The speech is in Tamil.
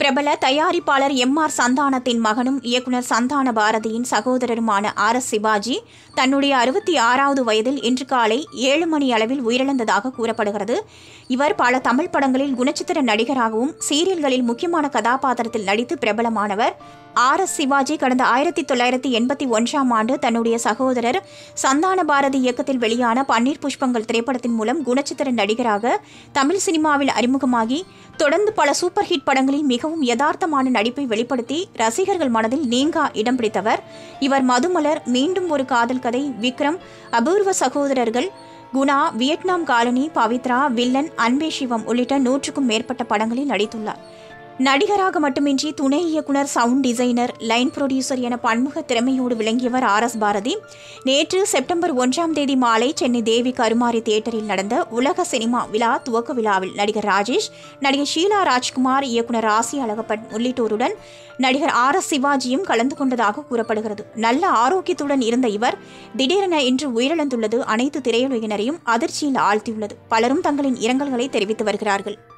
பிரபல தயாரிப்பாளர் எம் ஆர் சந்தானத்தின் மகனும் இயக்குனர் சந்தான பாரதியின் சகோதரருமான ஆர் எஸ் சிவாஜி தன்னுடைய அறுபத்தி ஆறாவது வயதில் இன்று காலை ஏழு மணி அளவில் உயிரிழந்ததாக கூறப்படுகிறது. இவர் பல தமிழ் படங்களில் குணச்சித்திர நடிகராகவும் சீரியல்களில் முக்கியமான கதாபாத்திரத்தில் நடித்து பிரபலமானவர். ஆர் எஸ் சிவாஜி கடந்த ஆயிரத்தி தொள்ளாயிரத்தி எண்பத்தி ஒன்றாம் ஆண்டு தன்னுடைய சகோதரர் சந்தான பாரதி இயக்கத்தில் வெளியான பன்னீர் புஷ்பங்கள் திரைப்படத்தின் மூலம் குணச்சித்திர நடிகராக தமிழ் சினிமாவில் அறிமுகமாகி தொடர்ந்து பல சூப்பர் ஹிட் படங்களில் மிகவும் யதார்த்தமான நடிப்பை வெளிப்படுத்தி ரசிகர்கள் மனதில் நீங்கா இடம் பிடித்தவர். இவர் மதுமலர் மீண்டும் ஒரு காதல் கதை Vikram Apoorva Sagodharargal Guna Vietnam colony Pavithra villain Anbe Sivam உள்ளிட்ட நூற்றுக்கும் மேற்பட்ட படங்களில் நடித்துள்ளார். நடிகராக மட்டுமின்றி துணை இயக்குனர் சவுண்ட் டிசைனர் லைன் புரொடியூசர் என பன்முக திறமையோடு விளங்கியவர் ஆர் எஸ் பாரதி. நேற்று செப்டம்பர் ஒன்றாம் தேதி மாலை சென்னை தேவி கருமாரி தியேட்டரில் நடந்த உலக சினிமா விழா துவக்க விழாவில் நடிகர் ராஜேஷ் நடிகை ஷீலா ராஜ்குமார் இயக்குனர் ராசி அழகப்பன் உள்ளிட்டோருடன் நடிகர் ஆர் எஸ் சிவாஜியும் கலந்து கொண்டதாக கூறப்படுகிறது. நல்ல ஆரோக்கியத்துடன் இருந்த இவர் திடீரென இன்று உயிரிழந்துள்ளது. அனைத்து திரையுலகினரையும் அதிர்ச்சியில் ஆழ்த்தியுள்ளது. பலரும் தங்களின் இரங்கல்களை தெரிவித்து வருகிறார்கள்.